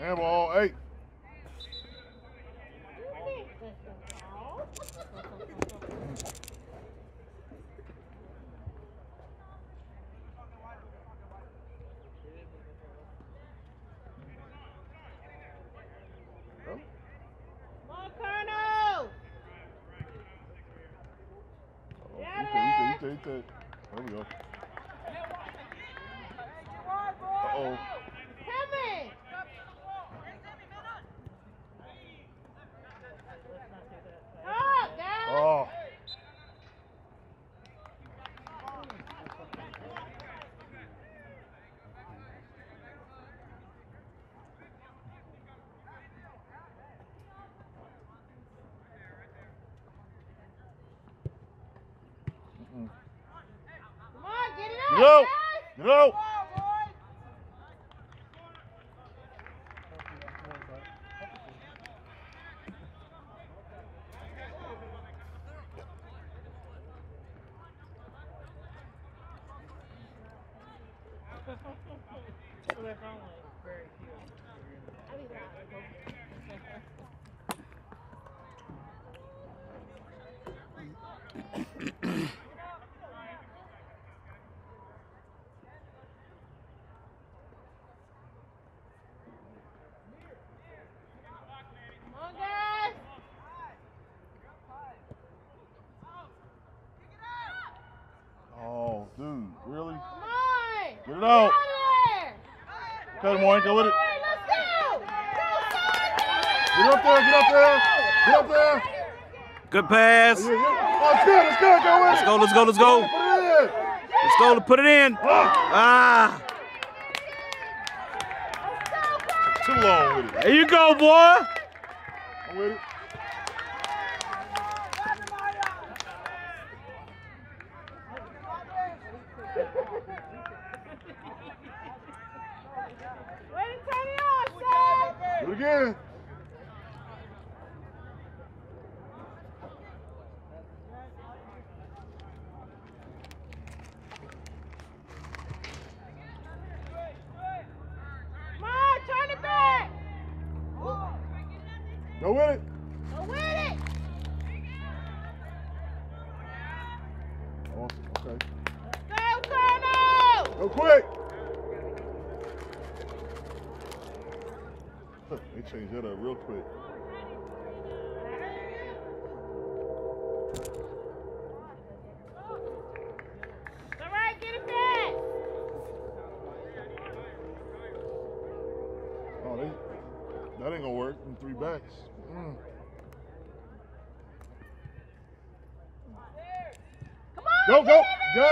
Handball eight. Get out! Get out! No. Good morning. Go with it. Get up there. Get up there. Get up there. Good pass. Oh, let's Oh, it's good. It's. Go with let's. Go, let's go. Let's go. Let's go. Put it in. Ah. Too long with it. There you go, boy.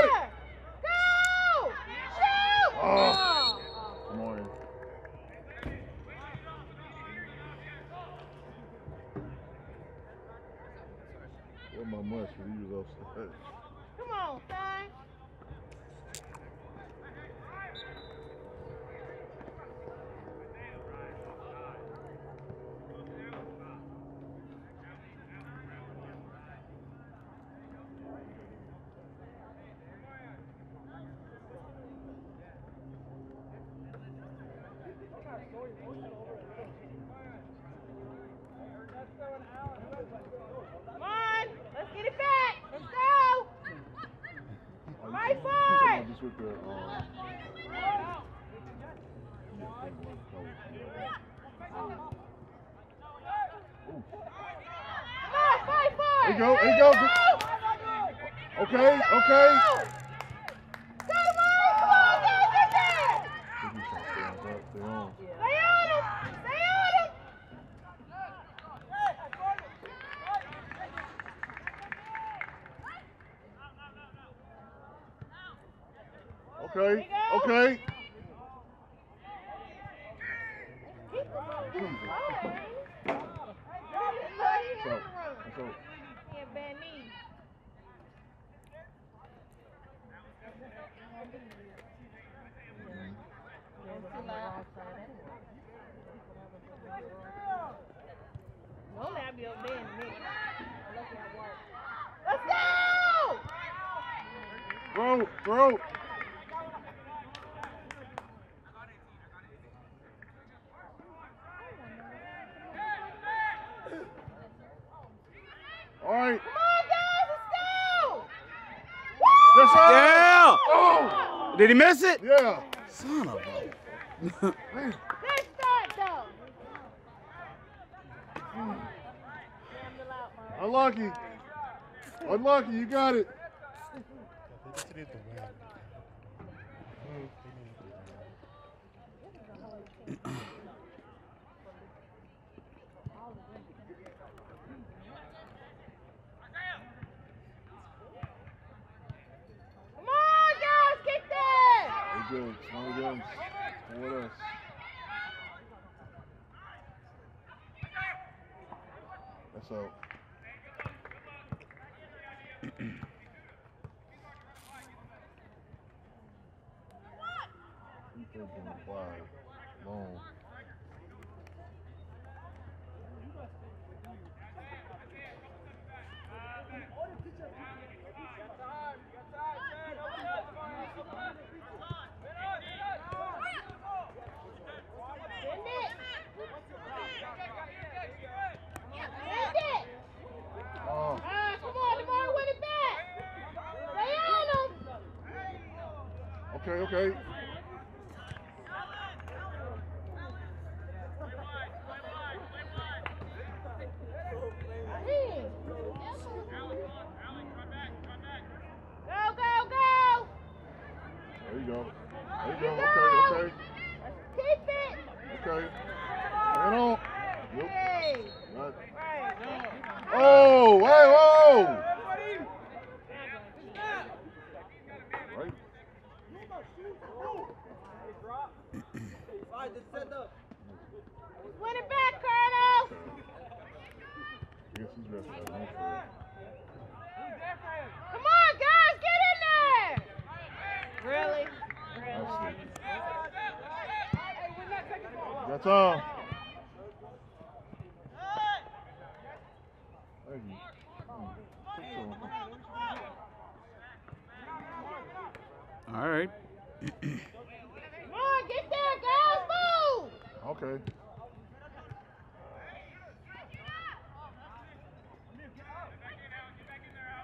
got it. Go! Shoot! Oh. Come on. Come on, son. okay? throw. Oh. Did he miss it? Yeah. Son of a. Nice start, though. Unlucky. Unlucky, you got it. Whoa! Right. Win it back, Colonel. I guess he's resting. I'm not sure. Come on, guys, get in there. Really? See. Got time. Thank you. Mm. Take some. All right. Come on, get there, guys, move. Okay.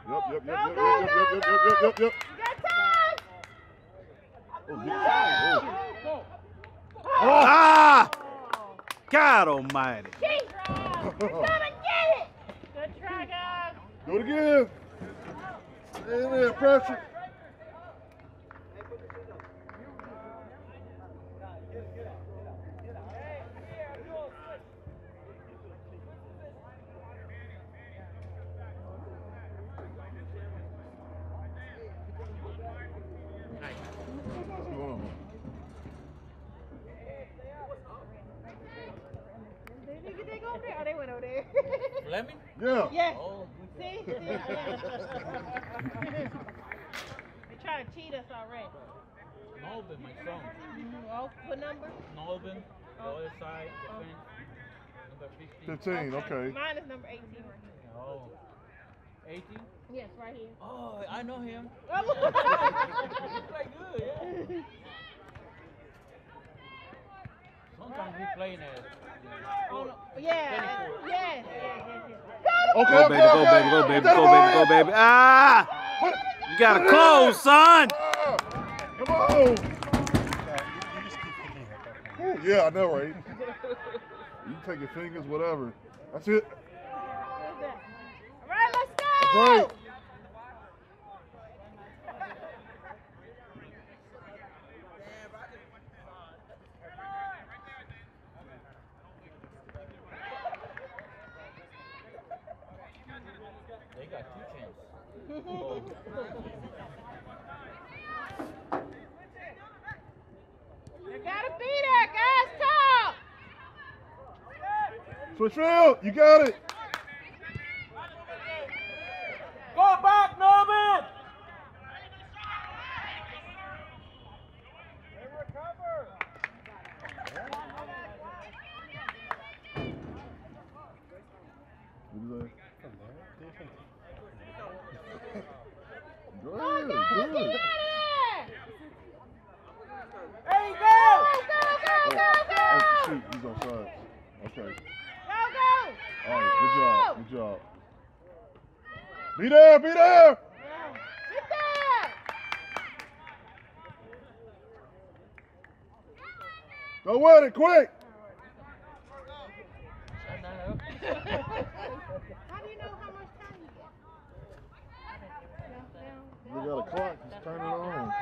Yep, yep, yep, Go, yep, yep, yep, yep, yep, yep, yep, yep. You got time. Oh. Oh. Ah! God Almighty. Keep. You're gonna get it. Good try, guys. Do it again. Stay in there, pressure. What's going on? Did they, did they go over there? Oh, they went over there. Fleming? Yeah. yeah. Oh, See? See? Yeah. they trying to cheat us already. Nolben, my son. Oh, what number? Nolben, the other side, the fence. Number 15. 15, okay. Mine is number 18 right. Oh. 18? Yes, right here. Oh, I know him. Oh. He play good, yeah. Sometimes we play in a. Oh, no. Yeah, yes. Okay, Go, okay, baby, go, okay. baby, go, baby, go, baby, go, baby. Ah! You gotta close, son. Come on. Yeah, I know, right? Take your fingers, whatever. That's it. All right, let's go. That's right. They got two chances. You gotta be there, guys. Talk. You got it. Go back, Nolben! What is that? Good, Come on, guys. Get out of good. there. There you Go, go! go, go, go, Oh, go. oh, shoot, he's offside. Okay. Go, go. All right, good job, good job. Be there, be there. Get there. Go with it, quick. How do you know how much time you get? We got a clock. Just turn it on. Go.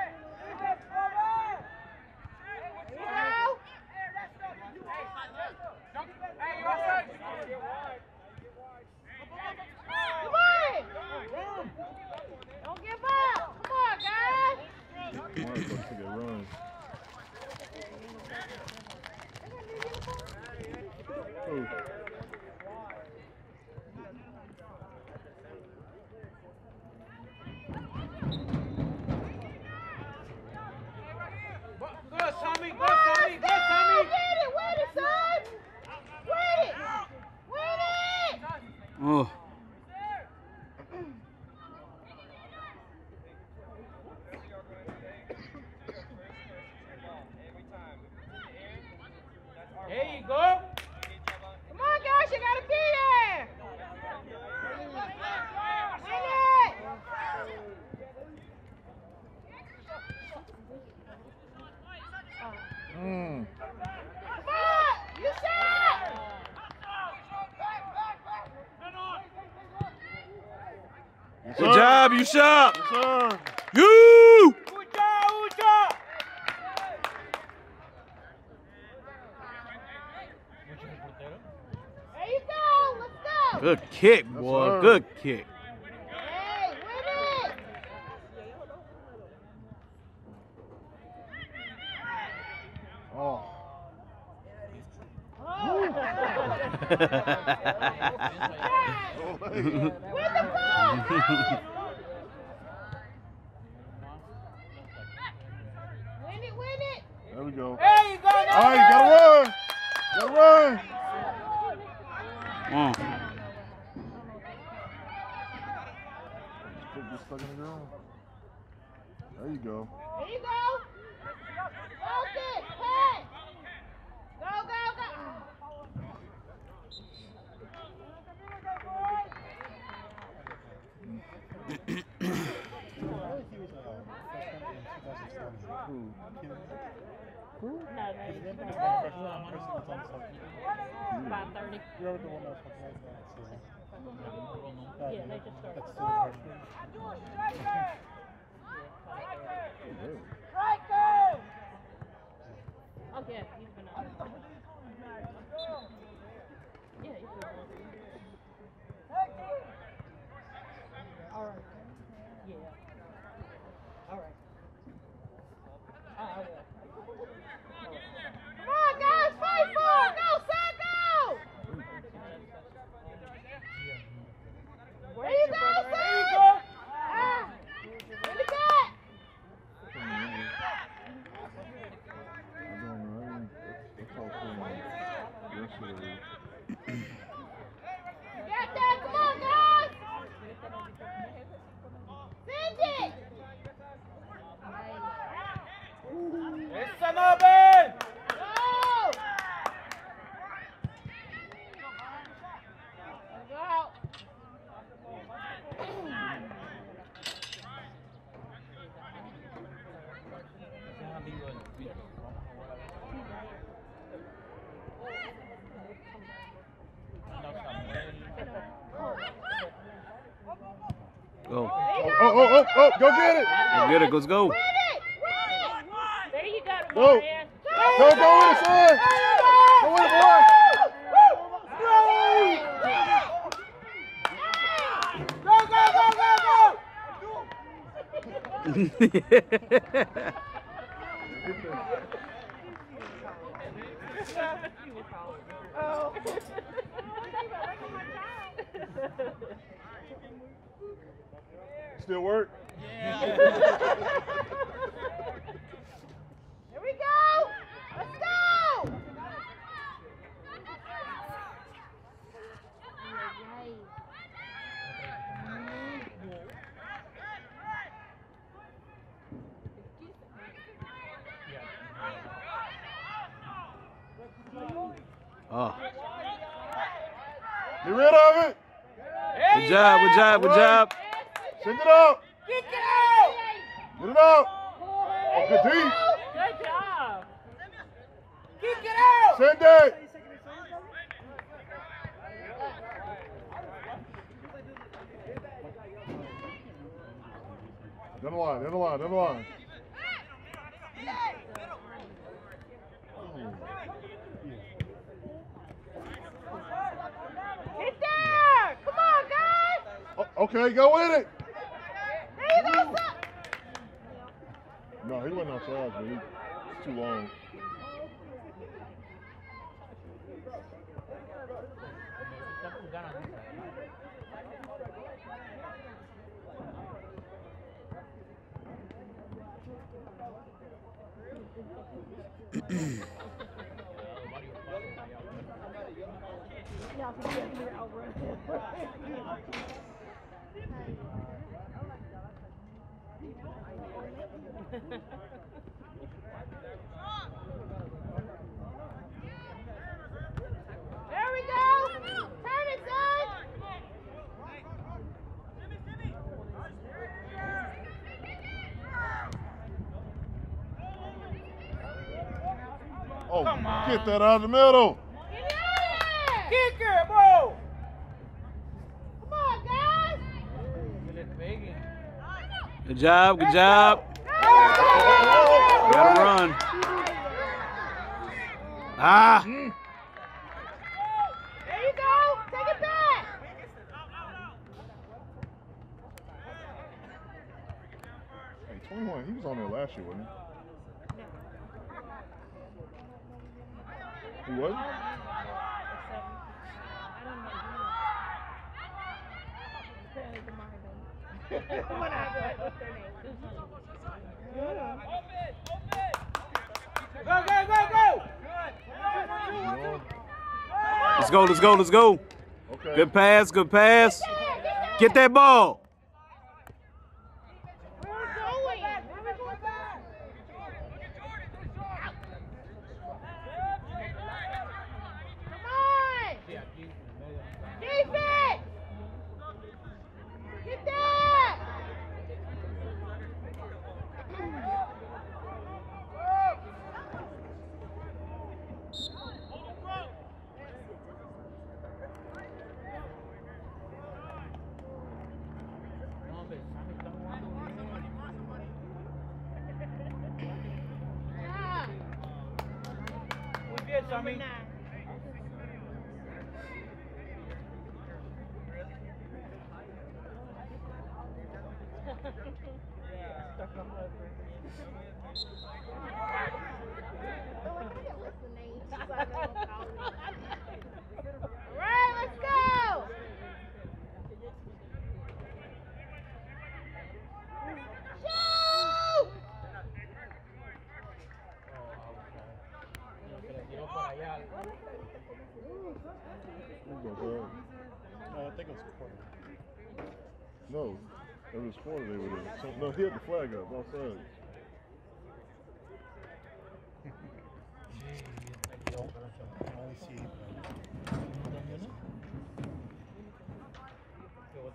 Come on. Don't give up. Come on, guys. Might as well take a run. Ooh. Go, Tommy. Go, Come on, Tommy. Go, Steve. Tommy. Get it. Win it, son. Win it. Win it. Oh. There you go. Come on, guys. You gotta be there. Win it. Mm. Come on. You shot. Yes, Good sir. you. Yes, sir. You. Good job. There you go. Let's go. Good kick, boy. sir. Good kick. Hey, win it. Oh. Oh. Oh, Win hey. the ball, guys. Win it, win it. There we go. There you go. All right, gotta run. Gotta run. Oh. Foot gets stuck in the ground. There you go. There you go. Focus. Hey. Go, go, go. Five thirty. You're the one that was talking like that, so. Yeah, they just started. That's still a freshman. Oh yeah, he's been out. Yeah, he's been out. All right. Yeah. All right. I, I will. Come on, guys. Fight for it. Go, son, go. There you go, son. There you go. Ah. Win it back. I don't know. I ain't- That's, that's all cool. Yesterday. You got that. Come on, guys. Send it. It's another. Go. Go out. Go. Oh, oh, go get it. Go get it. Let's go. Win it. Win it. There you go, Go. Marianne. Go, go with it, son. Go with it, boy. Go, go, go, go, Still work? Here we go. Let's go. Oh. Get rid of it. Good job. Good job. Good job. Send it out. Kick it out! Get it out. Oh, good deep. Good job! Kick it out! Send it. Down the line, down the line, down the line. Get there! Come on, guys! Okay, go with it. There you go, son. No, he wasn't outside, but he, it's too long. Está jugando esa. There we go! Turn it, son! Oh, get that out of the middle. Get it out of there! Kicker, bro! Come on, guys! Que le peguen. Good job. Good job. Gotta run. Ah. There you go! Take it back! Hey, 21, he was on there last year, wasn't he? He wasn't? Go, go, go, go! Is he on? Let's go. Let's go. Let's go. Okay. Good pass. Good pass. Get that ball. Where are we going? Where are we going back? Come on! Sí, aquí en medio. Defense! Get that! No, hombre, Sammy está jugando bien. Ah. Muy bien, Sammy. Right, let's go! Shoot! No, que le tiró por allá. Who's that, bro? No, I think it was quarter. No, it was quarter they were there. So, no, he had the flag up outside.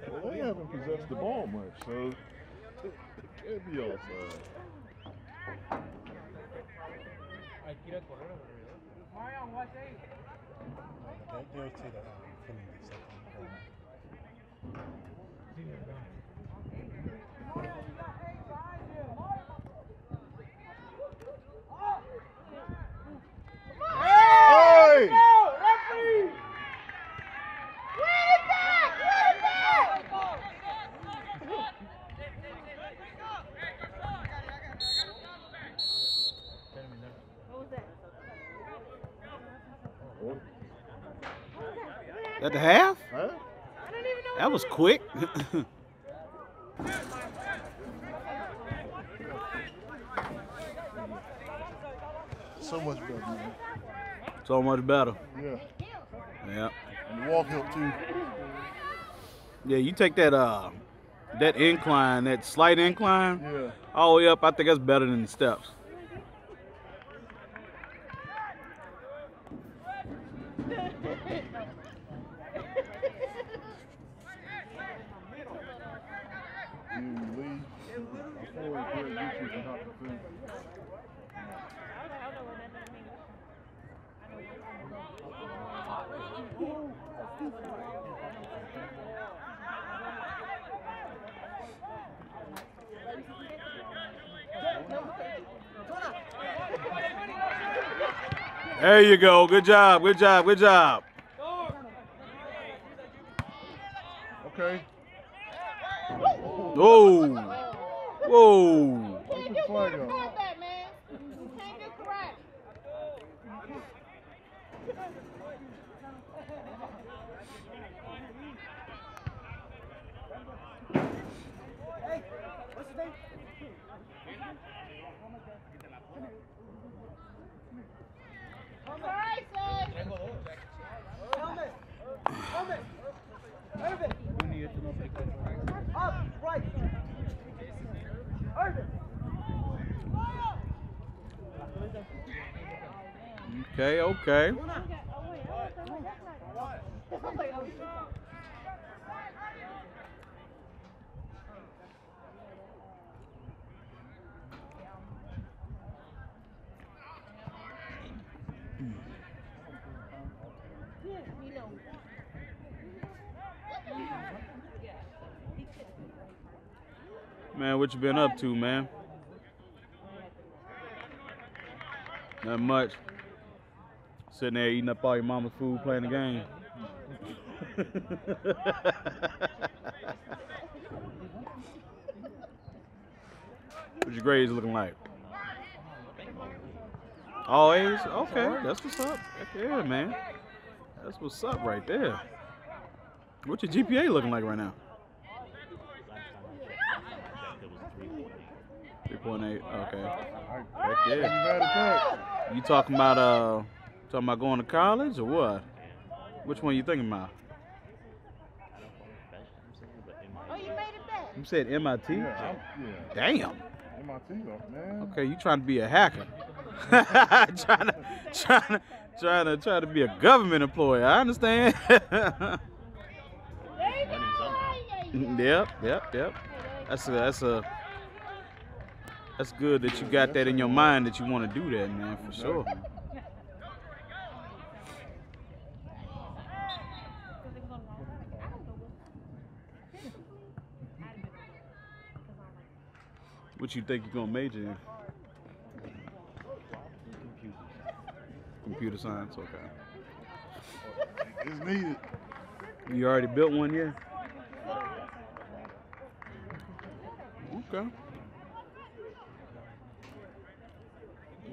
I Well, they haven't possessed the ball much, so it can't be offside. Hay que ir a correr. Marion, watch eight. they, they would say that filming the second. Sí, verdad. Hey! Go, referee! Win it back! Win it back! Terminar. What was that? Oh, At the half? huh? I don't even know. That was quick. So much better, man. so much better. Yeah. Yeah. And the walk help too. Yeah. You take that uh that incline, that slight incline, Yeah. all the way up. I think that's better than the steps. There you go. Good job. Good job. Good job. Okay. Whoa. Whoa. Can't the do flag quarter up? combat, man. Can't do correct. All right, son. We need to know pretty quick. Up, right. Irvin. Okay. Man, what you been up to, man? Not much. Sitting there eating up all your mama's food, playing the game. What's your grades looking like? All A's? Okay, that's what's up. Heck yeah, man. That's what's up right there. What's your GPA looking like right now? 3.8. Okay. Heck yeah. mad at that? You talking about uh talking about going to college or what? Which one you thinking about? Oh, you made it back. You said MIT? Yeah, yeah. Damn. MIT man. Okay, you trying to be a hacker. trying to trying to trying to try to be a government employee. I understand. There you go. Yeah, yeah. yep, yep, yep. That's a that's a that's good that you got that in your mind that you want to do that, man, for sure. What you think you're gonna major in? Computer science, okay. It's needed. You already built one yet? Okay.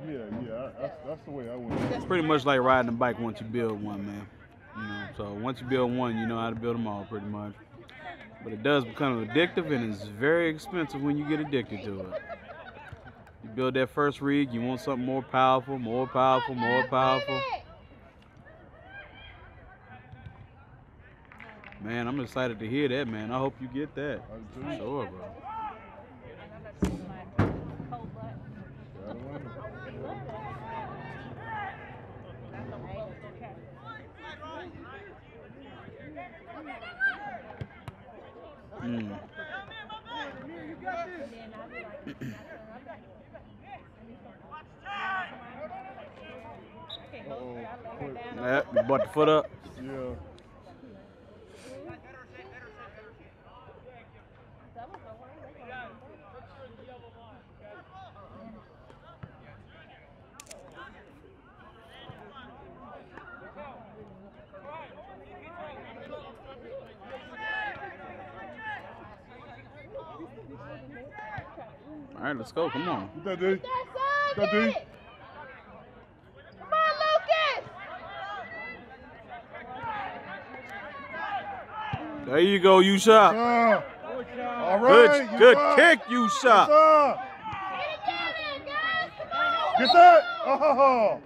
Yeah, yeah. I, that's that's the way I went. It's pretty much like riding a bike once you build one, man. You know, so once you build one, you know how to build them all, pretty much. But it does become addictive, and it's very expensive when you get addicted to it. You build that first rig, you want something more powerful, more powerful, more powerful. Man, I'm excited to hear that, man. I hope you get that. Sure, bro. Gotta win. Mm. Uh-oh. Quick. Yep, you foot up. Yeah. Right, let's go. Come on. Get that dude. That son, get dude. it. Come on, Lucas. There you go, you shot. All right. Good, you good shot. kick, you shot. Get it down there, guys. Come on. Get that. Oh.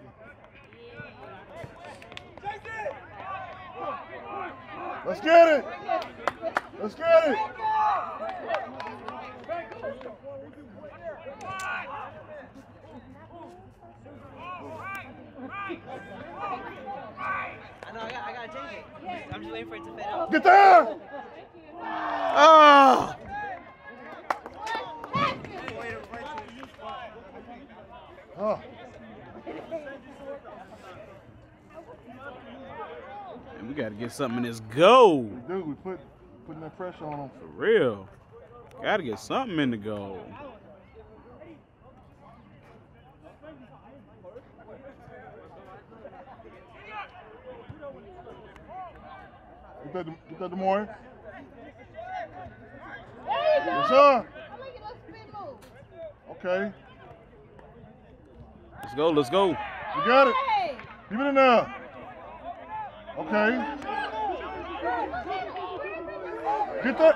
Let's get it. Let's get it. I know, I got, I got to change it. I'm just waiting for it to fit out. Get there. Oh, ah! Oh. man, we got to get something in this goal. Dude, we put putting that pressure on him. For real. Got to get something in the goal. Get that, get that Demore. There you go. Yes, sir. I'm making a spin move. Okay. Let's go. Let's go. You got it. Hey. Keep it in there. Okay. Get that.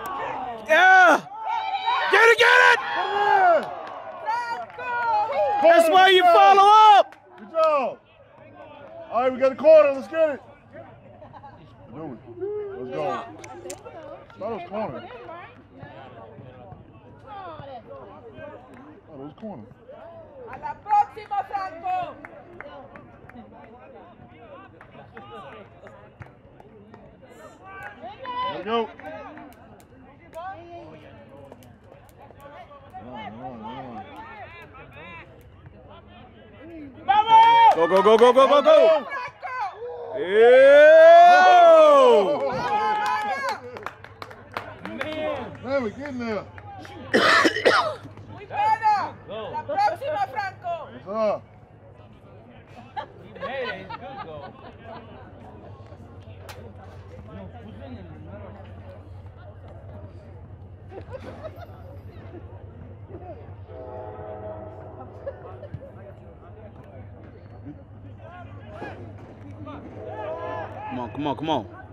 Yeah. Get it. Get it. Yeah. That's why you follow up. Good job. All right, we got the corner. Let's get it. Do it. Let's go. I think so. That corner. That's right. That's That was corner. A la próxima, Franco. There we go. Go go go go go go go. Franco. Ew. Man, we getting there. Muy buena. La próxima, Franco. Yes, sir. He made it. It's good goal. No, uh. who's in it? Come on, come on, come on.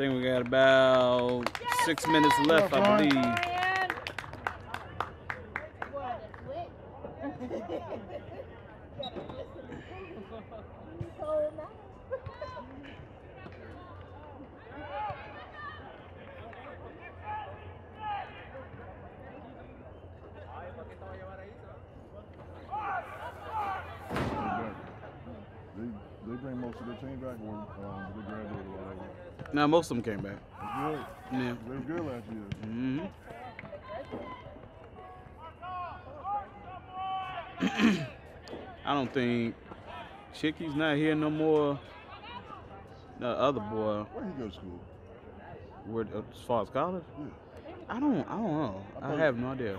Think we got about six minutes left, I believe. They, bring most of their team back um, they. Now most of them came back. Good. Yeah. They were good last year. hmm I don't think Chicky's not here no more. The other boy, Where he go to school? where, as far as college, Yeah. I don't, I don't know. I I have no idea.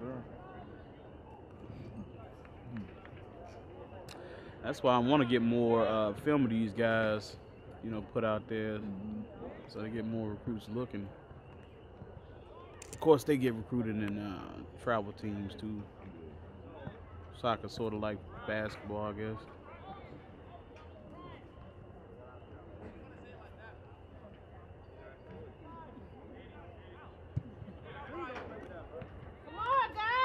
There. That's why I want to get more uh, film of these guys, you know, put out there, so they get more recruits looking. Of course, they get recruited in uh, travel teams too. Soccer sort of like basketball, I guess. Come on, guys.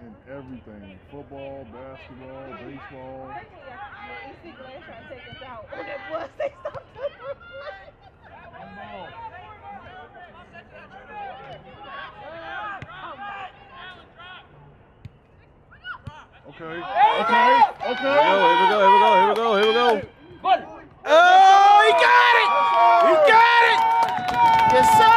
in everything. Football, basketball, baseball. Yeah, EC Glenn trying to take us out. When it was, they stopped us from playing. Okay. Okay. Okay. Here we go, here we go, here we go, here we go, here we go. Oh, he got it! He got it! Yes, sir!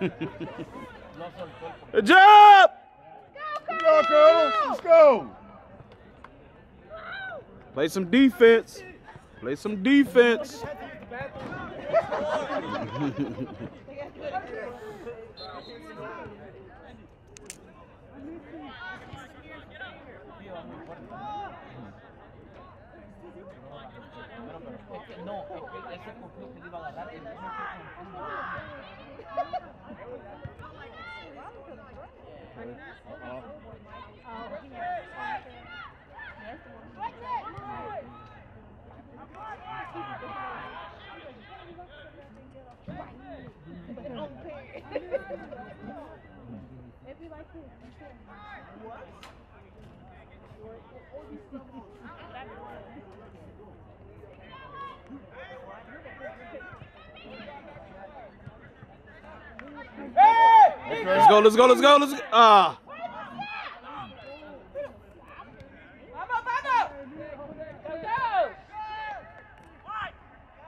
Good job! Carlos. Let's go. Play some defense. Play some defense. Es que no, es que ese confió que le iba a agarrar. El mismo It'd be like this. Okay. Let's go, let's go, let's go, let's go. Ah.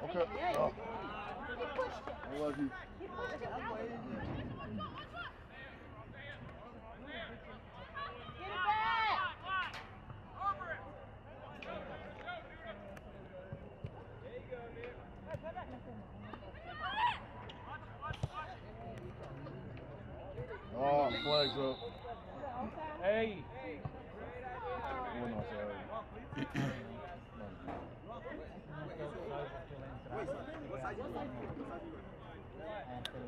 Okay. Oh. I love you. Get it back! Oh, flags up. Hey. One offside.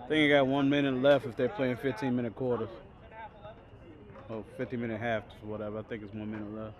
I got one minute left if they're playing 15 minute quarters. Oh, 15 minute halves, whatever. I think it's one minute left.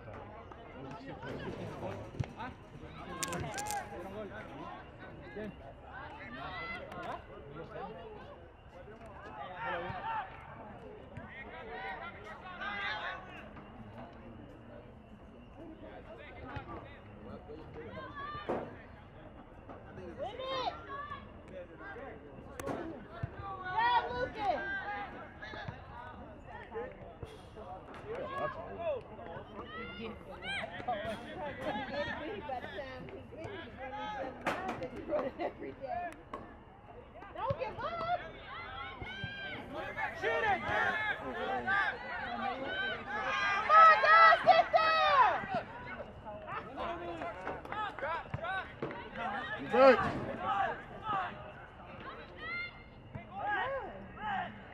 Get back.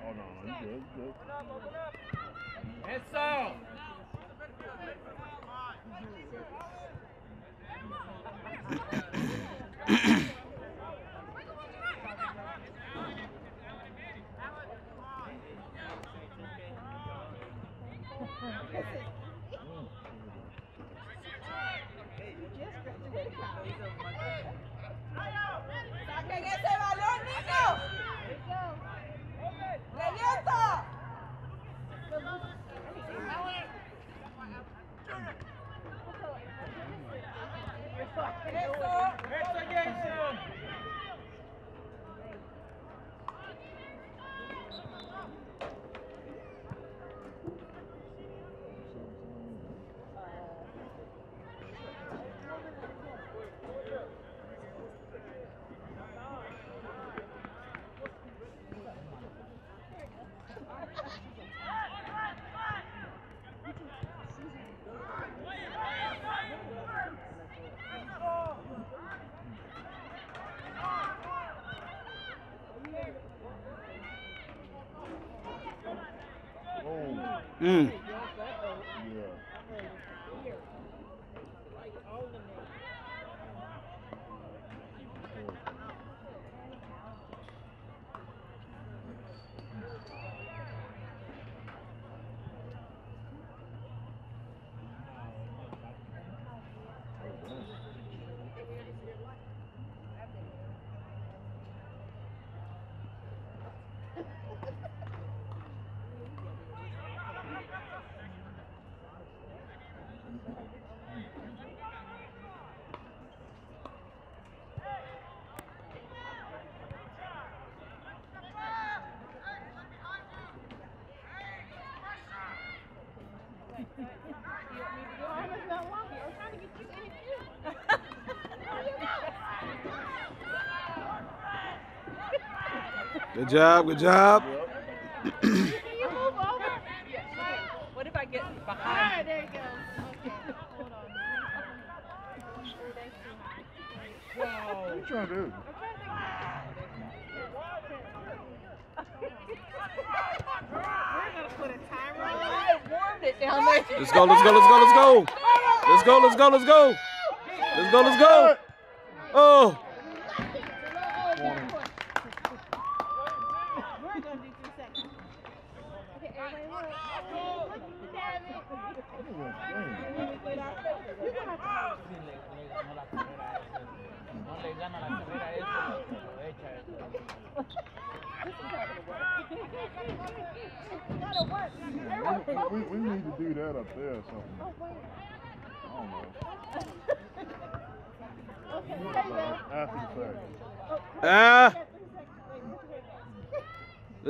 Oh, no, no, you good, you good. Eso. ¡Saquen Oh, Mm. yeah. Good job, good job. Can you move over? What if I get behind? right, there you go. Okay, hold on. What you trying to do? We're gonna put a timer on. I warmed it down there. Let's go, let's go, let's go, let's go. Let's go, let's go, let's go. Let's go, let's go. Oh, We're gonna do two seconds. Okay, everybody look. Look, you have it. You gonna have to- No le gana la carrera a eso, aprovecha eso. Gotta work. We, we, we need to do that up there or something. Oh, wait. I don't know. Okay, there you go. After the fact. ah. Let's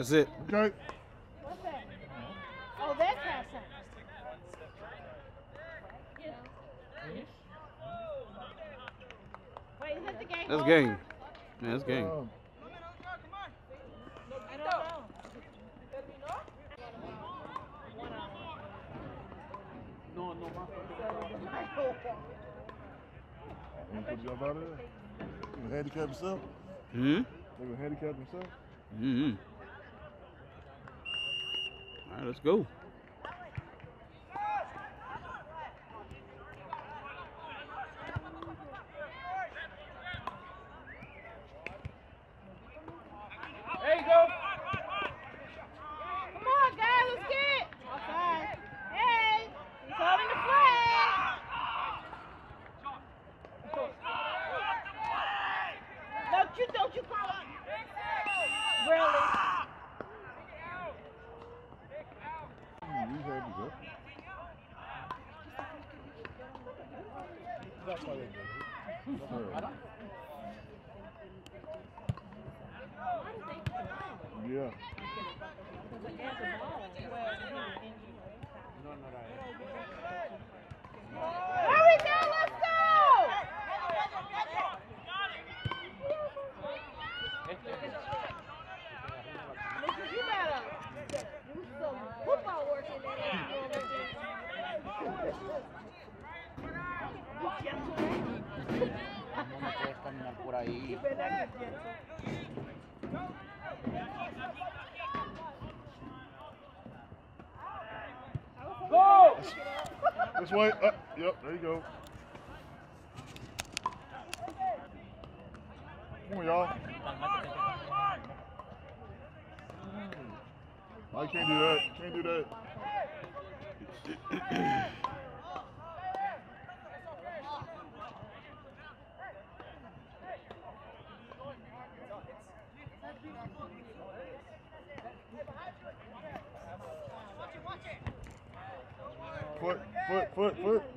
That's it. okay. What's that? Oh, that's halftime. Wait, is that the game? That's over? game. Yeah, that's game. Um, I don't. No, no más. wanna out of there? You handicap yourself? Hmm? They gonna handicap themselves? Mm-hmm. Right, let's go. There you go. Come on, guys, let's get it. Outside. Hey, he's holding the flag. Don't you, don't you call it. Really? Hmm, we had to go. That's why they did it. Sure. Yeah. There we go, let's go. Listen, you better do some football work in No me puedes caminar por ahí. Go! Way. Up. Yep. There you go. foot, foot.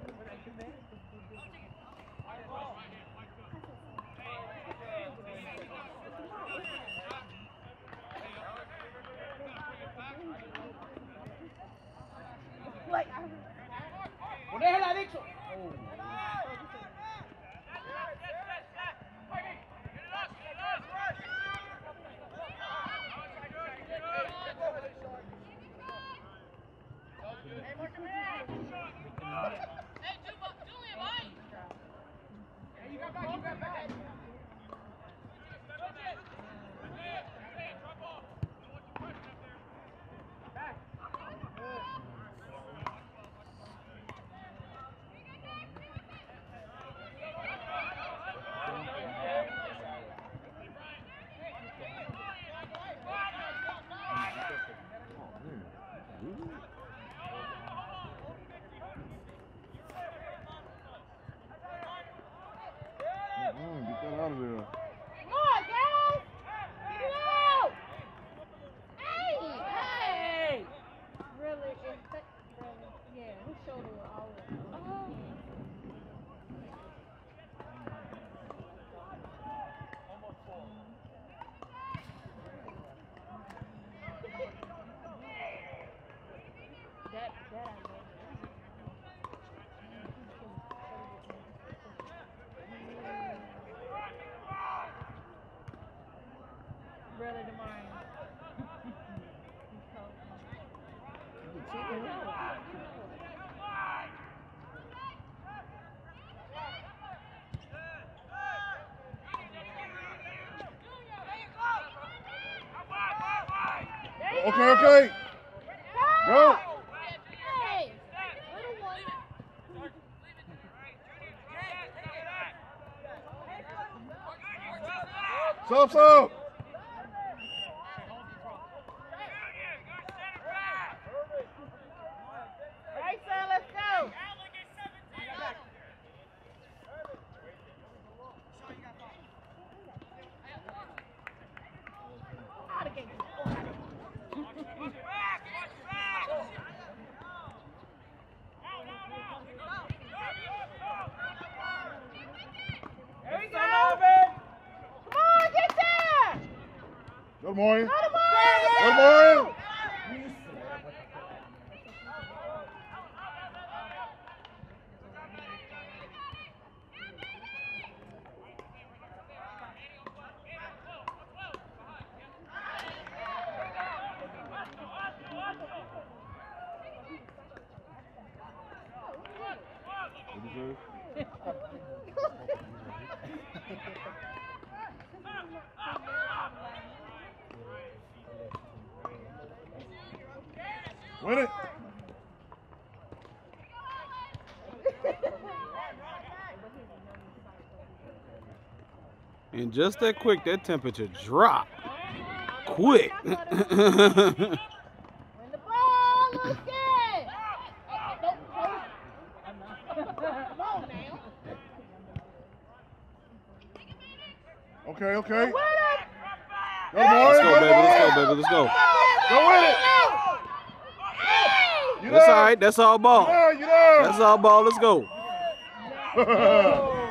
brother to mine. okay, okay. Go. just that quick, that temperature dropped. Quick. Okay, okay. Go, boy, let's go, baby. Let's go, baby. Let's go. Go with it. You That's all right. That's all ball. You there, you there. That's all ball. Let's go.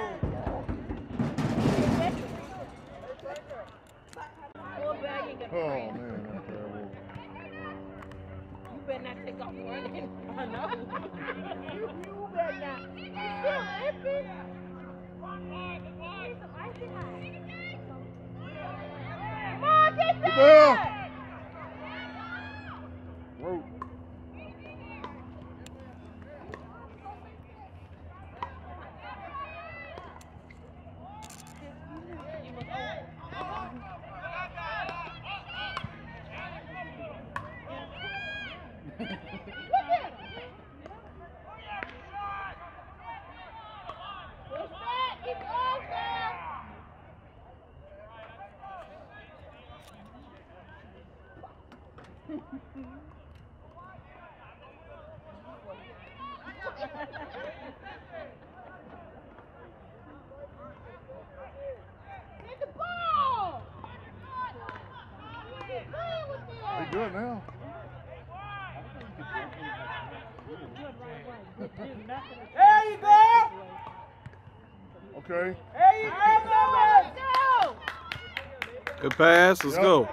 pass. Let's Yep. go.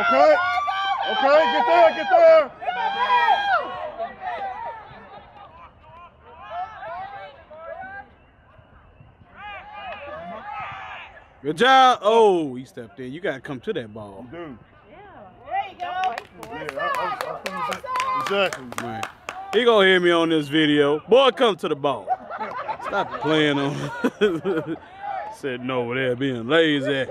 Okay. Okay. Get there. Get there. Good job. Oh, he stepped in. You got to come to that ball. Dude. There you go. Yeah. Exactly. Man. He gonna hear me on this video. Boy, come to the ball. Stop playing on. Sitting over there being lazy.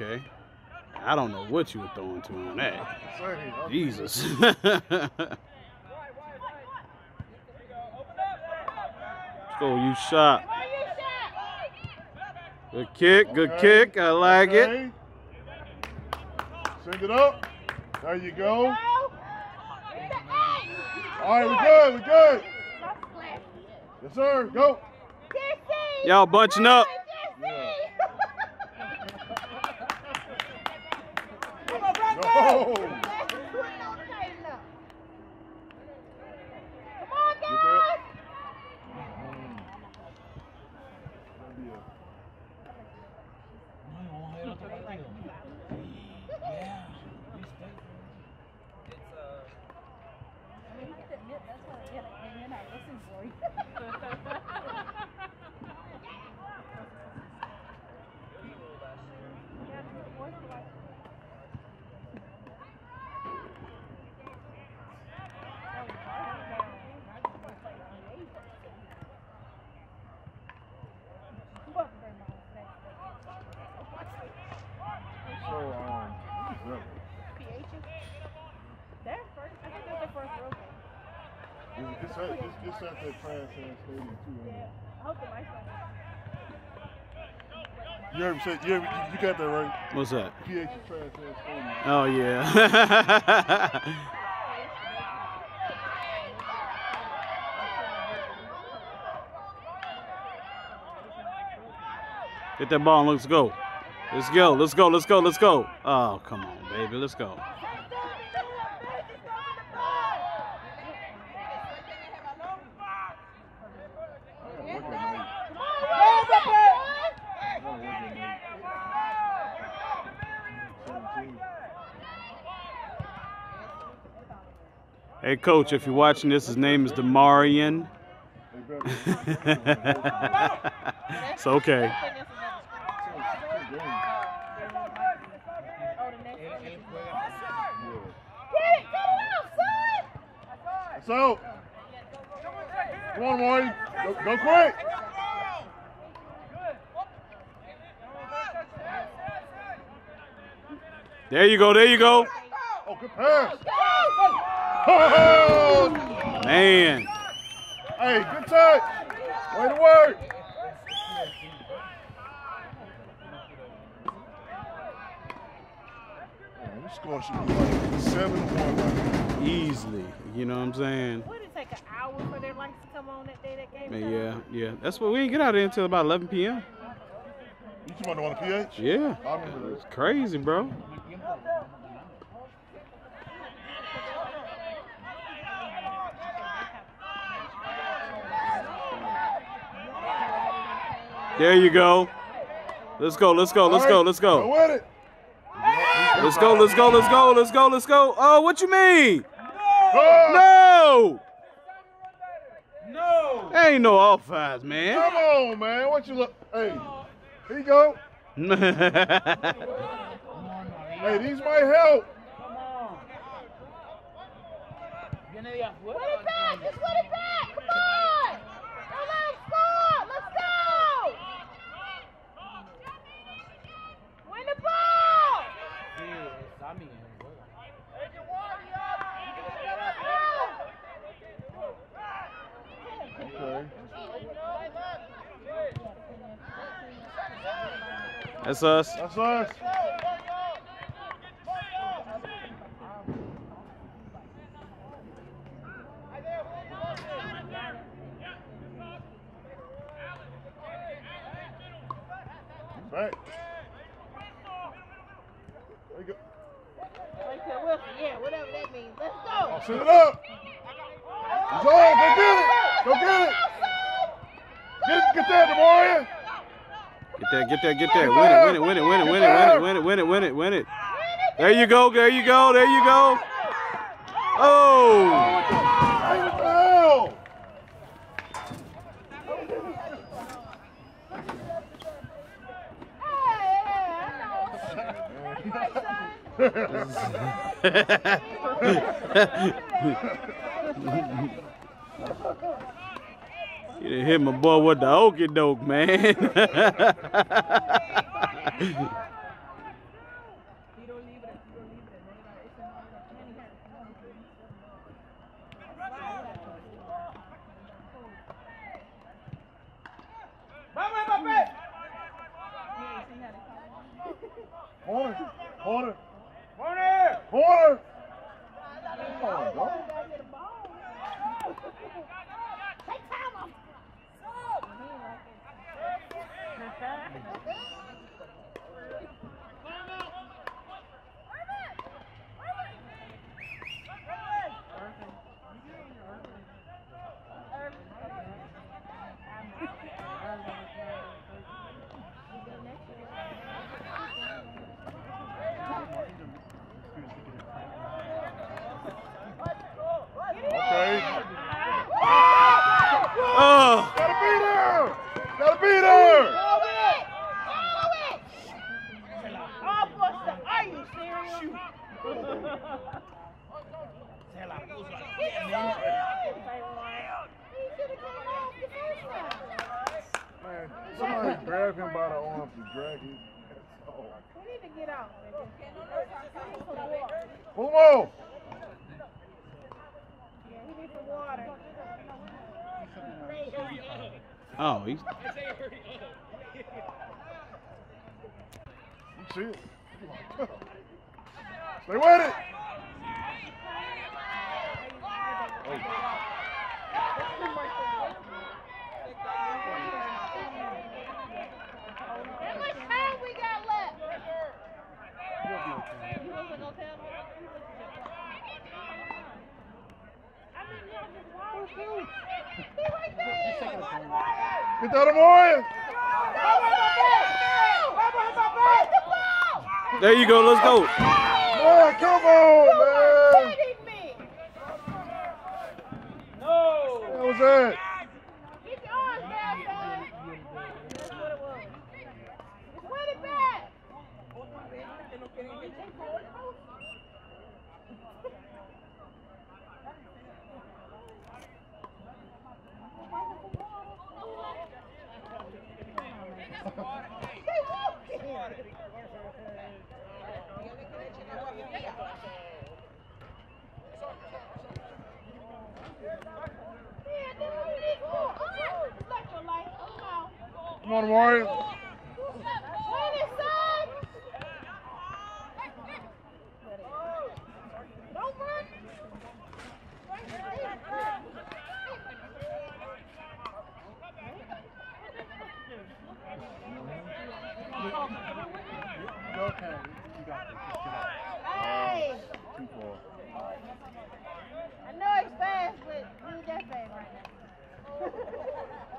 Okay. I don't know what you were throwing to him on that. Say, I- Jesus. Go, you shot. Where you shot? Good kick, good Okay. kick. I like it. Send it up. There you go. Go. Get the eight. All right, we good. We good. Yes, sir. Go. Y'all bunching up. Jesse. No. Come on, Get guys. that. So, um, what is that? Their first, I think that's their first real game. It's, it's, at, it's, it's at that trash ass stadium too. ain't it? I hope the lights don't. You heard me say, you, heard you, you got that right? What's that? PH is trash ass. Oh yeah. Get that ball and let's go. Let's go. Let's go. Let's go. Let's go. Oh, come on, baby. Let's go. I gotta work on Nate. Come on, Wilson. I gotta work on Nate. 17. Hey, coach, if you're watching this, his name is Demarian. It's okay. Get it, cut it off, son. So, come on, Maury. Go, go quick. There you go. There you go. Oh, good pass. Go. Oh, Man. hey, good touch. Way to work. Man, this score should be like 7 1. Easily. You know what I'm saying? Would it take an hour for their lights to come on that day that game? Man, yeah, yeah. That's what we didn't get out of there until about 11 p.m. You talking about the one PH? Yeah. It's crazy, bro. There you go. Let's go, let's go, let's go, let's Go go. with it. Let's go, let's go, let's go, let's go, let's go. Oh, what you mean? No! No! Ain't no offsides, man. Come on, man. What you look? Hey, Here you go. Hey, these might help. Come on. Viene de afuera. Put it back. Just put it back. Come on. Don't let him score. Let's go. Win the ball. Sí, está bien. Okay. Us. That's us. Back. There you go. Yeah, whatever that means. Let's go. Oh, it up. It's. Go get it. Go get it. Get, get that, Demaria. Get that, get that, get that. Win it, win it, win it, win it, win it, win it, win it, win it, win it. There you go, there you go, there you go. Oh! What the hell? You done hit my boy with the okey doke, man. Pulmo! Oh, he's. You see it. Stay with it. Wait. There you go, let's go. Come on, man! No! Was. Come on, Amoria.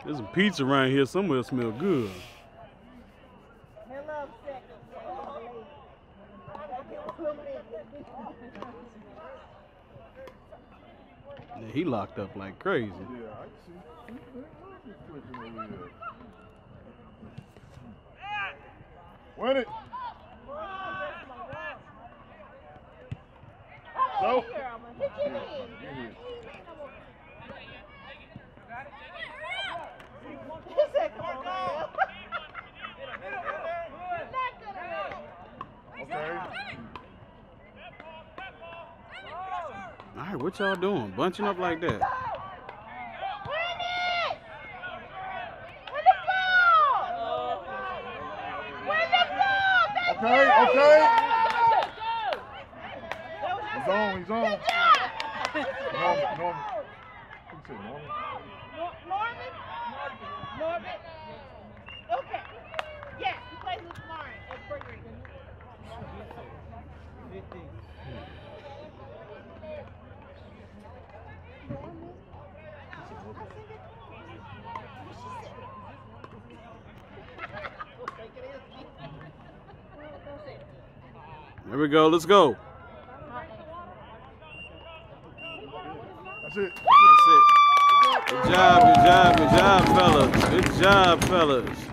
There's some pizza around here somewhere smell good. Yeah, he locked up like crazy. Win it. So. What y'all doing? Bunching up like that? Win it! Win the ball! Win the ball! Okay, okay. He's on, he's on. Norman, Norman. Who said Norman? Norman? Norman? Okay. Yes, he plays with Lauren at Brigham. There we go. Let's go. That's it. That's it. Good job, good job, good job, fellas. Good job, fellas.